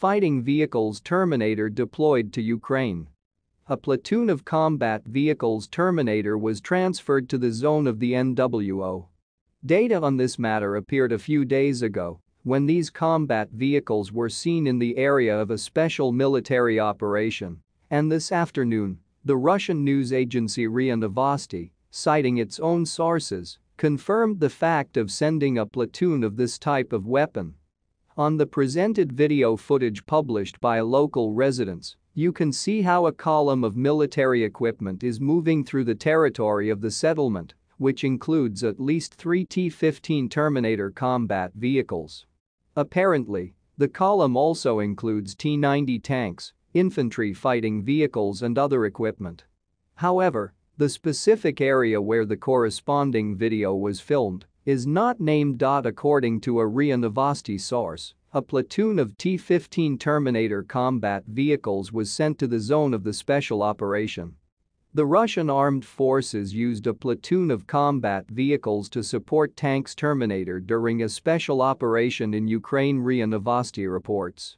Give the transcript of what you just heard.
fighting vehicles Terminator deployed to Ukraine. A platoon of combat vehicles Terminator was transferred to the zone of the NWO. Data on this matter appeared a few days ago when these combat vehicles were seen in the area of a special military operation. And this afternoon, the Russian news agency RIA Novosti, citing its own sources, confirmed the fact of sending a platoon of this type of weapon. On the presented video footage published by local residents, you can see how a column of military equipment is moving through the territory of the settlement, which includes at least three T-15 Terminator combat vehicles. Apparently, the column also includes T-90 tanks, infantry fighting vehicles and other equipment. However, the specific area where the corresponding video was filmed is not named. According to a RIA Novosti source, a platoon of T-15 Terminator combat vehicles was sent to the zone of the special operation. The Russian armed forces used a platoon of combat vehicles to support tanks Terminator during a special operation in Ukraine RIA Novosti reports.